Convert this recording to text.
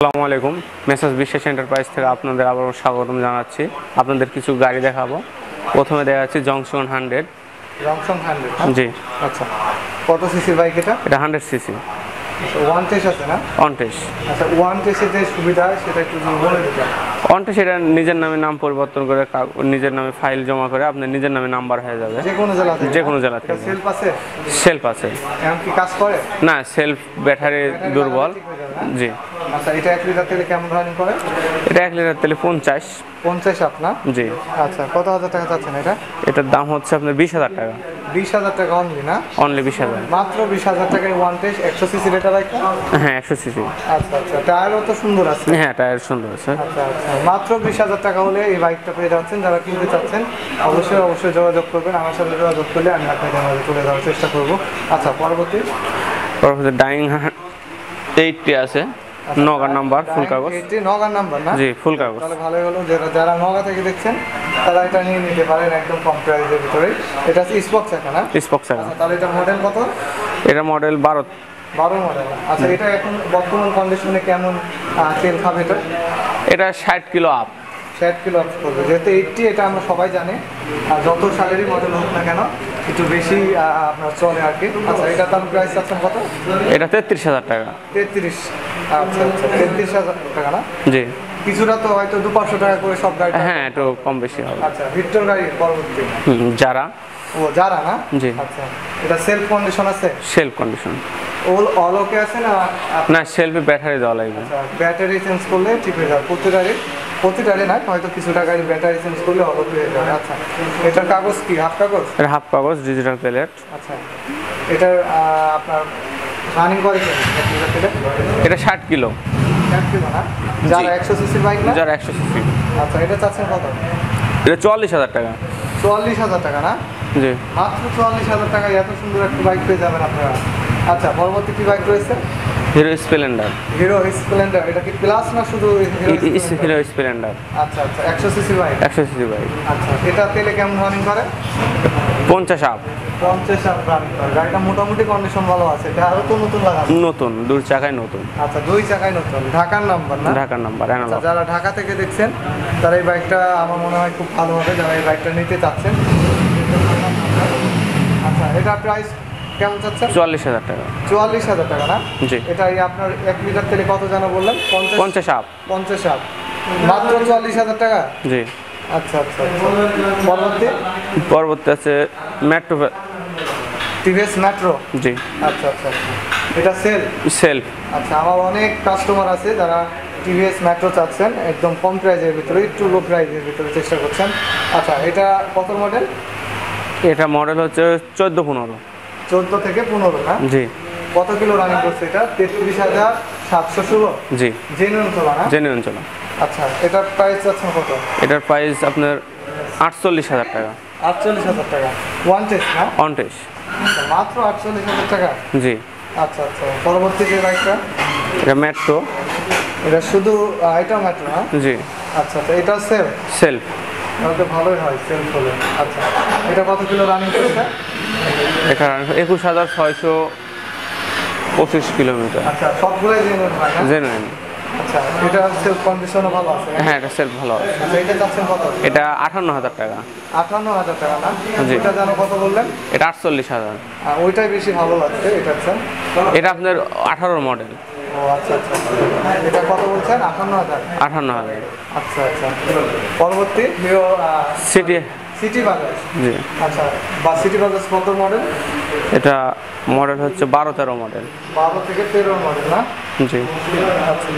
আসসালামু আলাইকুম। মেসাজ বিশ্বাস এন্টারপ্রাইজ থেকে আপনাদের আবারও স্বাগতম জানাচ্ছি। আপনাদের কিছু গাড়ি দেখাবো। প্রথমে দেখা যাচ্ছে জংশন হান্ড্রেড। জংশন হান্ড্রেড জি। আচ্ছা। কত সিসির বাইক এটা? এটা হান্ড্রেড সিসি। ওয়ান আছে না? আচ্ছা ওয়ান যে সুবিধা সেটা একটু এটা নিজের নামে নাম পরিবর্তন করে নিজের নামে ফাইল জমা করে আপনার নিজের নামে নাম্বার হয়ে যাবে। যে কোনো জেলা যে কোনো জেলা থেকে। সেলফ আছে? সেলফ আছে। এমন কি কাজ করে? না সেলফ ব্যাটারি দুর্বল। হয়ে? জি। আচ্ছা এটা এক লিটার তেলে কেমন রানিং করে? এটা এক লিটার তেলে পঞ্চাশ। পঞ্চাশ আপনার? জি। আচ্ছা কত হাজার টাকা চাচ্ছেন এটা? এটার দাম হচ্ছে আপনার বিশ হাজার টাকা। বিশ হাজার টাকা অনলি না? অনলি বিশ হাজার। মাত্র বিশ হাজার টাকায় ওয়ান টেস একশো সিসির এটা বাইক হ্যাঁ একশো সিসি আচ্ছা আচ্ছা টায়ারও তো সুন্দর আছে। হ্যাঁ টায়ার সুন্দর আছে। আচ্ছা আচ্ছা মাত্র বিশ হাজার টাকা হলে এই বাইকটা পেয়ে যাচ্ছেন। যারা কিনতে চাচ্ছেন অবশ্যই অবশ্যই যোগাযোগ করবেন। আমার সাথে যোগাযোগ করলে আমি আপনাদের মাঝে তুলে দেওয়ার চেষ্টা করব। আচ্ছা পরবর্তী? তারপরে ডাইং এইটটি আছে। নগার নাম্বার ফুল কাগজ। এটি নগার নাম্বার না? জি ফুল কাগজ। তাহলে ভালোই হলো যারা যারা নগা থেকে দেখছেন তারা এটা নিয়ে নিতে পারেন একদম কম প্রাইসের ভিতরে এটা স্পক্স একটা না? স্পক সাগা আচ্ছা, তাহলে এটা মডেল কত? এটা মডেল বারো। বারো মডেল আচ্ছা এটা এখন বর্তমান কন্ডিশনে কেমন তেল খাবে এটা? এটা ষাট কিলো আপ ষাট কিলো অফ করবে। যেহেতু এইটটি এটা আমরা সবাই জানি। আর যত সালেরই মডেল হোক না কেন একটু বেশি আপনার চলে আর কি। আচ্ছা এটা দাম প্রাইস আছেন কত? এটা তেত্রিশ হাজার টাকা। তেত্রিশ। আচ্ছা আচ্ছা। তেত্রিশ হাজার টাকা না? জি। কিছুটা তো হয়তো দু পাঁচশো টাকা করে সব গাড়ি হ্যাঁ একটু কম বেশি হবে। আচ্ছা ভিক্টর গাড়ি পরবর্তী। যারা? ও যারা না? জি। আচ্ছা এটা সেলফ কন্ডিশন আছে? সেলফ কন্ডিশন ওল অলোকে আছে না না সেলফে ব্যাটারি দেওয়া লাগবে। আচ্ছা ব্যাটারি চেঞ্জ করলে ঠিক হয়ে যাবে। প্রতিটারই প্রতিটারই না হয়তো কিছুটা গাড়ি ব্যাটারি চেঞ্জ করলে হয়ে যাবে। আচ্ছা এটার কাগজ কি? হাফ কাগজ? এটা হাফ কাগজ ডিজিটাল প্লেট আচ্ছা এটার আপনার রানিং করে? এটা ষাট কিলো। এক কিলো না? যারা একশো সিসির বাইক না? যারা একশো সিসি আচ্ছা এটা চাচ্ছেন কত? এটা চুয়াল্লিশ হাজার টাকা। চুয়াল্লিশ হাজার টাকা না? জি। মাত্র চুয়াল্লিশ হাজার টাকায় এত সুন্দর একটা বাইক পেয়ে যাবেন আপনারা। আচ্ছা পরবর্তী কি বাইক রয়েছে? Hero Splendor. Hero Splendor. এটা কি প্লাস না শুধু হিরো স্প্লেন্ডার? Hero Splendor. আচ্ছা আচ্ছা একশো সিসির বাইক একশো সিসি বাইক আচ্ছা এটা তেলে কেমন রানিং করে? পঞ্চাশ আপ। পঞ্চাশ আপ গাড়িটা মোটামুটি কন্ডিশন ভালো আছে। এটা আরও তো নতুন লাগানো নতুন দুই চাকায় নতুন। আচ্ছা দুই চাকায় নতুন। ঢাকার নাম্বার না? ঢাকার নাম্বার আচ্ছা অ্যানালগ যারা ঢাকা থেকে দেখছেন তারা এই বাইকটা আমার মনে হয় খুব ভালো হবে। যারা এই বাইকটা নিতে চাচ্ছেন আচ্ছা এটা প্রাইস কেমন চাচ্ছেন? চুয়াল্লিশ হাজার টাকা। চুয়াল্লিশ হাজার টাকা না? জি। এটা আপনার এক লিটার তেলে কত জানা বললেন? পঞ্চাশ আপ। পঞ্চাশ আপ। মাত্র চুয়াল্লিশ হাজার টাকা? জি। আচ্ছা আচ্ছা আচ্ছা। পরবর্তী? পরবর্তী আছে মেট্রো টিভিএস মেট্রো জি। আচ্ছা আচ্ছা আচ্ছা। এটা সেল সেলফ আচ্ছা আমার অনেক কাস্টমার আছে যারা টিভিএস মেট্রো চাচ্ছেন একদম কম প্রাইজের ভিতরে একটু লো প্রাইজের ভিতরে চেষ্টা করছেন। আচ্ছা এটা কত মডেল এটা মডেল হচ্ছে চোদ্দ পনেরো। চোদ্দ থেকে পনেরো না? জি। কত কিলো রানিং করছে এটা? তেত্রিশ হাজার সাতশো ষোলো। জি। জেনুইন তোলা না? জেনে অঞ্চল আচ্ছা এটার প্রাইস কত? এটার প্রাইস আপনার আটচল্লিশ হাজার টাকা। আটচল্লিশ হাজার টাকা। ওয়ান টেস্ট না? অনটেস আচ্ছা, মাত্র আটচল্লিশ হাজার টাকা? জি। আচ্ছা আচ্ছা পরবর্তী যে বাইকটা এটা মেট্রো এটা শুধু আহ, এটা মেট্রো না? জি। আচ্ছা আচ্ছা এটা সেলফ তাহলে ভালোই হয় সেল হলে। আচ্ছা এটা কত কিলো রানিং করছে? এখানে একুশ হাজার ছয়শো পঁচিশ কিলোমিটার। আচ্ছা সবগুলোই জেনুইন জেনুইন আচ্ছা এটা সেলফ কন্ডিশনও ভালো আছে হ্যাঁ এটা সেলফ ভালো আছে। আচ্ছা এটা চাচ্ছেন কত? এটা আটান্ন হাজার টাকা। আটান্ন হাজার টাকা না? এটা কত বললেন? এটা আটচল্লিশ হাজার আর ওইটাই বেশি ভালো লাগছে এটা আচ্ছা এটা আপনার আঠারোর মডেল ও আচ্ছা আচ্ছা এটা কত বলছেন? আটান্ন হাজার আঠান্ন হাজার আচ্ছা আচ্ছা। পরবর্তী সিটি সিটি বাজাজ জি। আচ্ছা বা সিটি বাজাজ কত মডেল এটা মডেল হচ্ছে বারো তেরো মডেল বারো থেকে তেরো মডেল না? জি। আচ্ছা